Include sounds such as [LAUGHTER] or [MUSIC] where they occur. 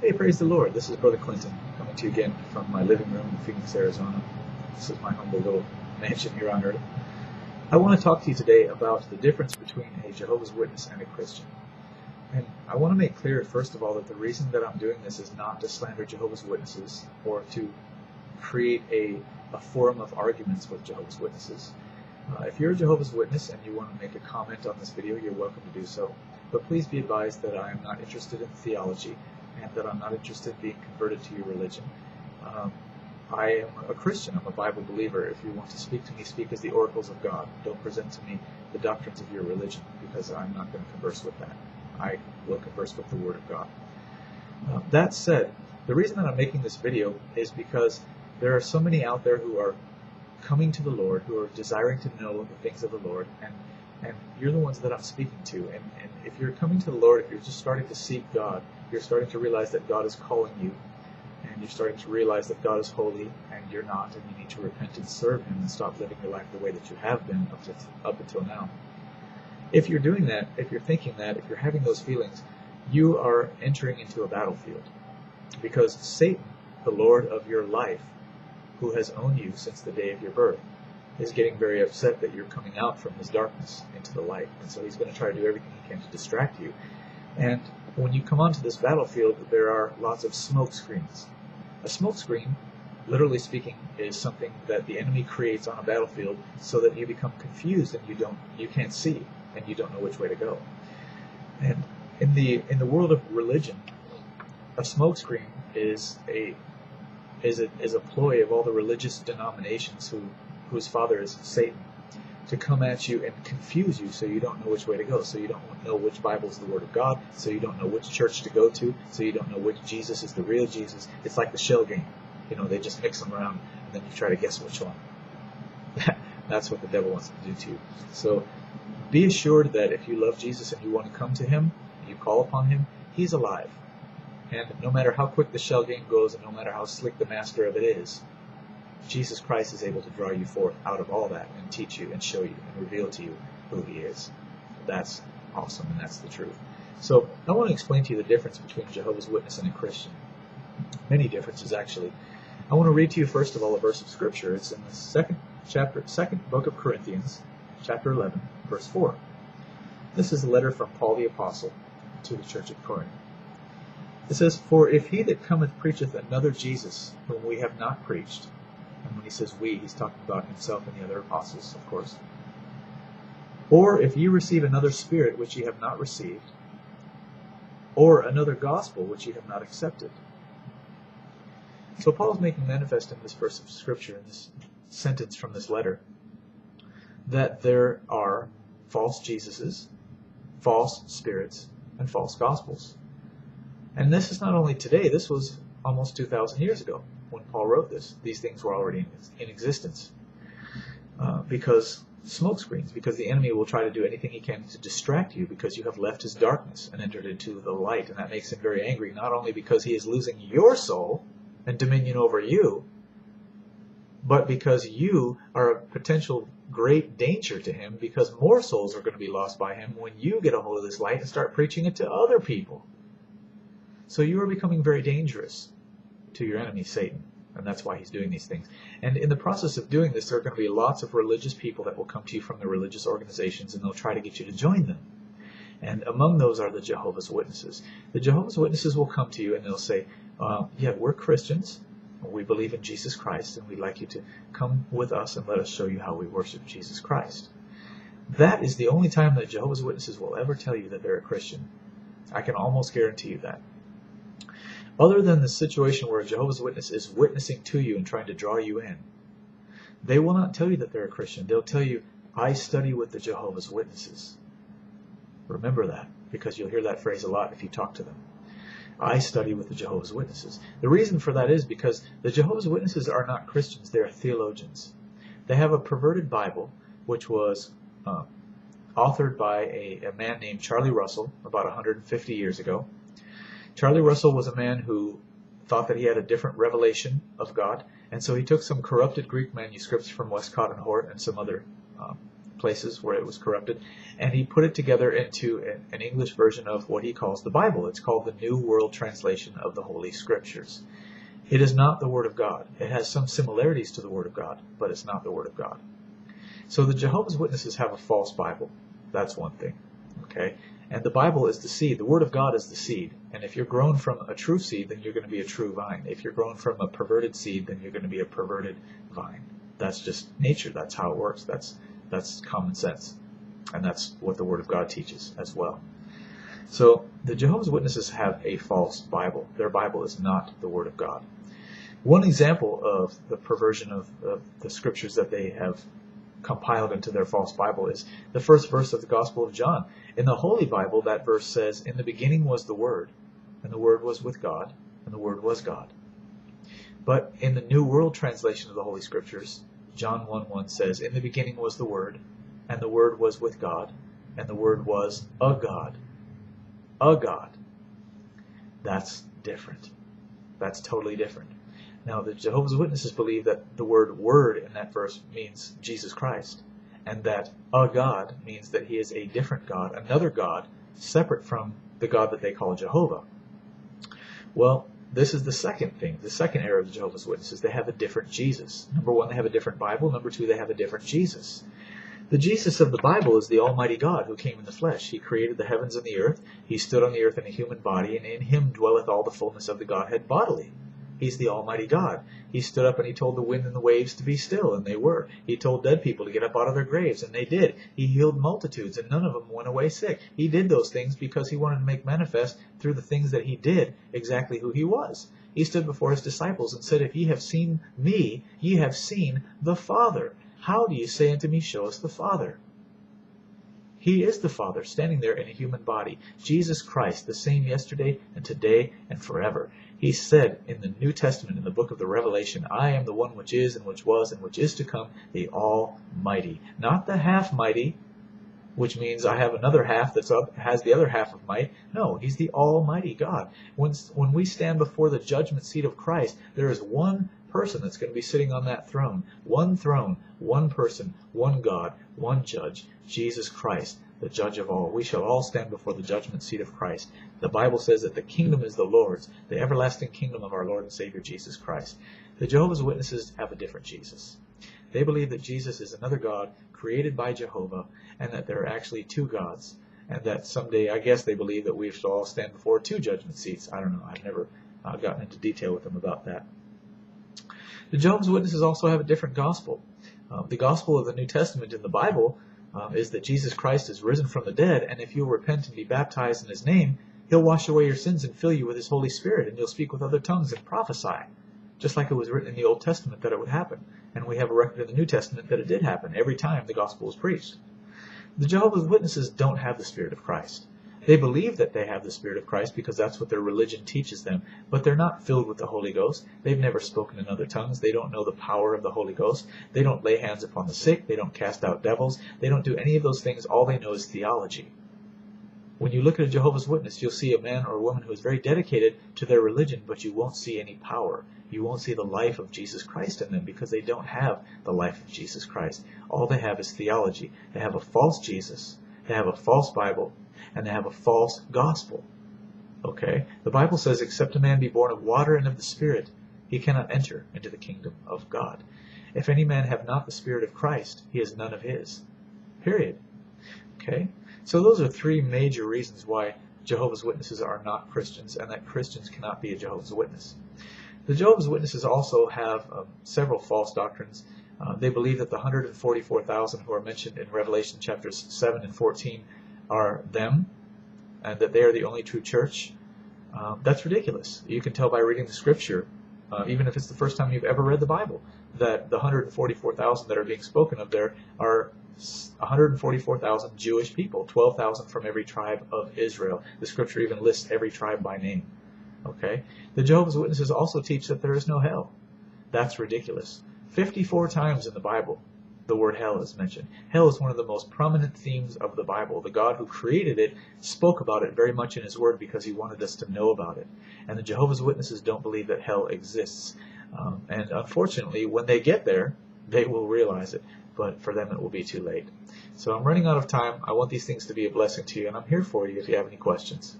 Hey, praise the Lord. This is Brother Clinton coming to you again from my living room in Phoenix, Arizona. This is my humble little mansion here on earth. I want to talk to you today about the difference between a Jehovah's Witness and a Christian. And I want to make clear, first of all, that the reason that I'm doing this is not to slander Jehovah's Witnesses or to create a, a forum of arguments with Jehovah's Witnesses. Uh, if you're a Jehovah's Witness and you want to make a comment on this video, you're welcome to do so. But please be advised that I am not interested in theology and that I'm not interested in being converted to your religion. Um, I am a Christian. I'm a Bible believer. If you want to speak to me, speak as the oracles of God. Don't present to me the doctrines of your religion because I'm not going to converse with that. I will converse with the Word of God. Uh, that said, the reason that I'm making this video is because there are so many out there who are coming to the Lord, who are desiring to know the things of the Lord, and and you're the ones that I'm speaking to. And, and if you're coming to the Lord, if you're just starting to seek God, you're starting to realize that God is calling you, and you're starting to realize that God is holy and you're not, and you need to repent and serve Him and stop living your life the way that you have been up to up until now. If you're doing that, if you're thinking that, if you're having those feelings, you are entering into a battlefield, because Satan, the Lord of your life, who has owned you since the day of your birth, is getting very upset that you're coming out from his darkness into the light. And so he's going to try to do everything he can to distract you. And when you come onto this battlefield, there are lots of smoke screens. A smoke screen, literally speaking, is something that the enemy creates on a battlefield so that you become confused and you don't you can't see and you don't know which way to go. And in the in the world of religion, a smoke screen is a is a is a ploy of all the religious denominations who whose father is Satan, to come at you and confuse you so you don't know which way to go, so you don't know which Bible is the Word of God, so you don't know which church to go to, so you don't know which Jesus is the real Jesus. It's like the shell game. You know, they just mix them around and then you try to guess which one. [LAUGHS] That's what the devil wants to do to you. So be assured that if you love Jesus and you want to come to Him, and you call upon Him, He's alive. And no matter how quick the shell game goes and no matter how slick the master of it is, Jesus Christ is able to draw you forth out of all that and teach you and show you and reveal to you who He is. That's awesome and that's the truth. So I want to explain to you the difference between a Jehovah's Witness and a Christian. Many differences actually. I want to read to you first of all a verse of Scripture. It's in the second chapter, second book of Corinthians, chapter 11, verse 4. This is a letter from Paul the Apostle to the church at Corinth. It says, For if he that cometh preacheth another Jesus, whom we have not preached, he says we, he's talking about himself and the other apostles, of course. Or if ye receive another spirit which ye have not received, or another gospel which ye have not accepted. So Paul is making manifest in this verse of Scripture, in this sentence from this letter, that there are false Jesuses, false spirits, and false gospels. And this is not only today, this was almost 2,000 years ago when Paul wrote this. These things were already in, existence. Uh, because smoke screens, because the enemy will try to do anything he can to distract you because you have left his darkness and entered into the light. And that makes him very angry, not only because he is losing your soul and dominion over you, but because you are a potential great danger to him because more souls are going to be lost by him when you get a hold of this light and start preaching it to other people. So you are becoming very dangerous to your enemy, Satan. And that's why he's doing these things. And in the process of doing this, there are going to be lots of religious people that will come to you from the religious organizations and they'll try to get you to join them. And among those are the Jehovah's Witnesses. The Jehovah's Witnesses will come to you and they'll say, uh, Yeah, we're Christians. We believe in Jesus Christ, and we'd like you to come with us and let us show you how we worship Jesus Christ. That is the only time that Jehovah's Witnesses will ever tell you that they're a Christian. I can almost guarantee you that. Other than the situation where a Jehovah's Witness is witnessing to you and trying to draw you in, they will not tell you that they're a Christian. They'll tell you, I study with the Jehovah's Witnesses. Remember that, because you'll hear that phrase a lot if you talk to them. I study with the Jehovah's Witnesses. The reason for that is because the Jehovah's Witnesses are not Christians, they're theologians. They have a perverted Bible, which was uh, authored by a, a man named Charlie Russell about 150 years ago. Charlie Russell was a man who thought that he had a different revelation of God, and so he took some corrupted Greek manuscripts from Westcott and Hort and some other uh, places where it was corrupted, and he put it together into an, an English version of what he calls the Bible. It's called the New World Translation of the Holy Scriptures. It is not the Word of God. It has some similarities to the Word of God, but it's not the Word of God. So the Jehovah's Witnesses have a false Bible. That's one thing. Okay? And the Bible is the seed. The Word of God is the seed. And if you're grown from a true seed, then you're going to be a true vine. If you're grown from a perverted seed, then you're going to be a perverted vine. That's just nature. That's how it works. That's that's common sense. And that's what the Word of God teaches as well. So the Jehovah's Witnesses have a false Bible. Their Bible is not the Word of God. One example of the perversion of, of the scriptures that they have compiled into their false Bible is the first verse of the Gospel of John. In the Holy Bible, that verse says, In the beginning was the Word, and the Word was with God, and the Word was God. But in the New World Translation of the Holy Scriptures, John 1 1 says, In the beginning was the Word, and the Word was with God, and the Word was a God. A God. That's different. That's totally different. Now, the Jehovah's Witnesses believe that the word word in that verse means Jesus Christ, and that a God means that he is a different God, another God, separate from the God that they call Jehovah. Well, this is the second thing, the second error of the Jehovah's Witnesses. They have a different Jesus. Number one, they have a different Bible. Number two, they have a different Jesus. The Jesus of the Bible is the Almighty God who came in the flesh. He created the heavens and the earth. He stood on the earth in a human body, and in him dwelleth all the fullness of the Godhead bodily. He's the Almighty God. He stood up and he told the wind and the waves to be still, and they were. He told dead people to get up out of their graves, and they did. He healed multitudes, and none of them went away sick. He did those things because he wanted to make manifest through the things that he did exactly who he was. He stood before his disciples and said, If ye have seen me, ye have seen the Father. How do you say unto me, Show us the Father? He is the Father, standing there in a human body. Jesus Christ, the same yesterday and today and forever. He said in the New Testament, in the book of the Revelation, I am the one which is and which was and which is to come, the Almighty. Not the half mighty, which means I have another half that's up, has the other half of might. No, he's the Almighty God. When, when we stand before the judgment seat of Christ, there is one person that's going to be sitting on that throne. One throne, one person, one God, one judge, Jesus Christ the judge of all. We shall all stand before the judgment seat of Christ. The Bible says that the kingdom is the Lord's, the everlasting kingdom of our Lord and Savior Jesus Christ. The Jehovah's Witnesses have a different Jesus. They believe that Jesus is another God created by Jehovah and that there are actually two gods and that someday, I guess they believe that we shall all stand before two judgment seats. I don't know. I've never uh, gotten into detail with them about that. The Jehovah's Witnesses also have a different gospel. Uh, the gospel of the New Testament in the Bible um, is that Jesus Christ is risen from the dead, and if you'll repent and be baptized in his name, he'll wash away your sins and fill you with his Holy Spirit, and you'll speak with other tongues and prophesy. Just like it was written in the Old Testament that it would happen. And we have a record in the New Testament that it did happen every time the gospel was preached. The Jehovah's Witnesses don't have the Spirit of Christ. They believe that they have the Spirit of Christ because that's what their religion teaches them, but they're not filled with the Holy Ghost. They've never spoken in other tongues. They don't know the power of the Holy Ghost. They don't lay hands upon the sick. They don't cast out devils. They don't do any of those things. All they know is theology. When you look at a Jehovah's Witness, you'll see a man or a woman who is very dedicated to their religion, but you won't see any power. You won't see the life of Jesus Christ in them because they don't have the life of Jesus Christ. All they have is theology. They have a false Jesus. They have a false Bible and they have a false gospel. Okay? The Bible says, except a man be born of water and of the Spirit, he cannot enter into the kingdom of God. If any man have not the Spirit of Christ, he is none of his. Period. Okay? So those are three major reasons why Jehovah's Witnesses are not Christians and that Christians cannot be a Jehovah's Witness. The Jehovah's Witnesses also have um, several false doctrines. Uh, they believe that the 144,000 who are mentioned in Revelation chapters 7 and 14 are them and that they are the only true church, um, that's ridiculous. You can tell by reading the scripture, uh, even if it's the first time you've ever read the Bible, that the 144,000 that are being spoken of there are 144,000 Jewish people, 12,000 from every tribe of Israel. The scripture even lists every tribe by name. Okay? The Jehovah's Witnesses also teach that there is no hell. That's ridiculous. 54 times in the Bible, the word hell is mentioned. Hell is one of the most prominent themes of the Bible. The God who created it spoke about it very much in his word because he wanted us to know about it. And the Jehovah's Witnesses don't believe that hell exists. Um, and unfortunately, when they get there, they will realize it. but for them it will be too late. So I'm running out of time. I want these things to be a blessing to you, and I'm here for you if you have any questions.